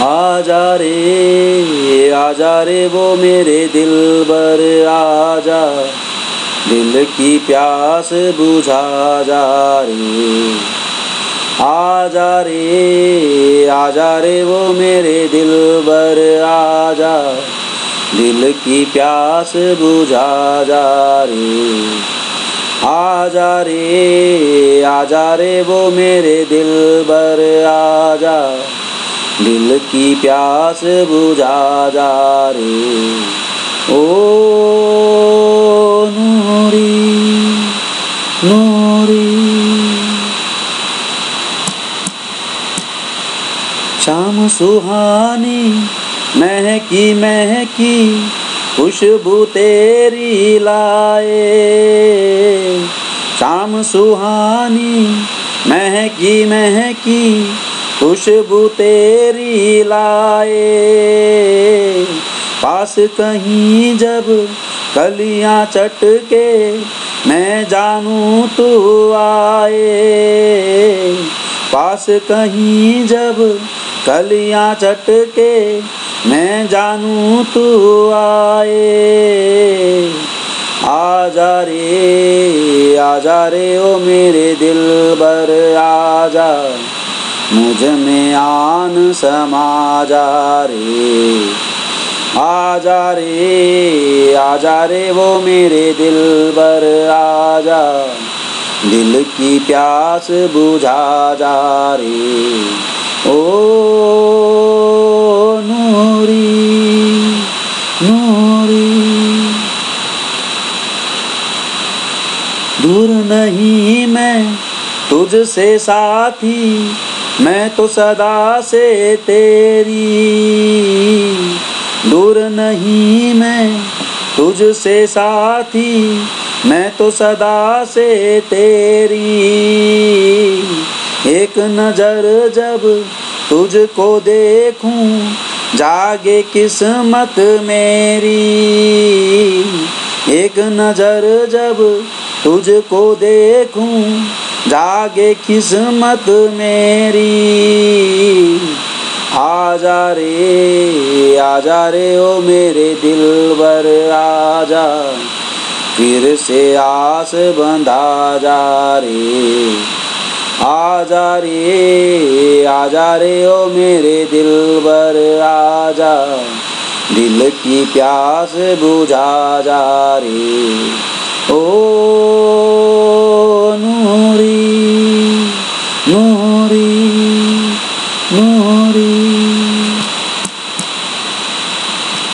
आजा रे आजा रे वो मेरे दिल बर आजा। दिल की प्यास बुझा जा रे। आजा रे आजा रे वो मेरे दिल बर आजा। दिल की प्यास बुझा जा रे। आजा रे आजा रे वो मेरे दिल बर आजा। दिल की प्यास बुझा जा रे। ओ नूरी नूरी। शाम सुहानी, महकी महकी, खुशबू तेरी लाए। शाम सुहानी, महकी महकी खुशबू तेरी लाए। पास कहीं जब कलियाँ चटके, मैं जानू तू आए। पास कहीं जब कलियाँ चटके, मैं जानू तू आए। आजा रे आजा रे, ओ मेरे दिल बर आजा। मुझमें आन समा जा रे। आजा रे आजा रे वो मेरे दिल बर आजा दिल की प्यास बुझा जा रे। ओ नूरी नूरी। दूर नहीं मैं तुझसे साथी मैं तो सदा से तेरी दूर नहीं मैं तुझसे साथी। मैं तो सदा से तेरी एक नज़र जब तुझको देखूँ, जागे किस्मत मेरी। एक नज़र जब तुझको देखूँ जागे किस्मत मेरी। आजा रे आजा रे ओ मेरे दिल बर आजा फिर से आस बंधा जा रे। आजा रे आजा रे ओ मेरे दिल बर आजा दिल की प्यास बुझा जा रे। ओ नूरी नूरी नूरी